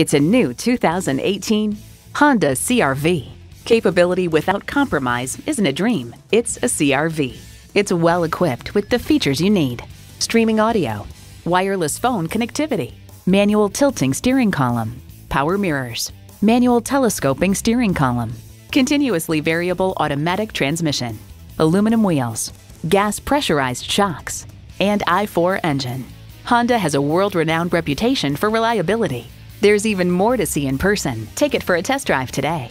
It's a new 2018 Honda CRV. Capability without compromise isn't a dream, it's a CRV. It's well equipped with the features you need streaming audio, wireless phone connectivity, manual tilting steering column, power mirrors, manual telescoping steering column, continuously variable automatic transmission, aluminum wheels, gas pressurized shocks, and i4 engine. Honda has a world renowned reputation for reliability. There's even more to see in person. Take it for a test drive today.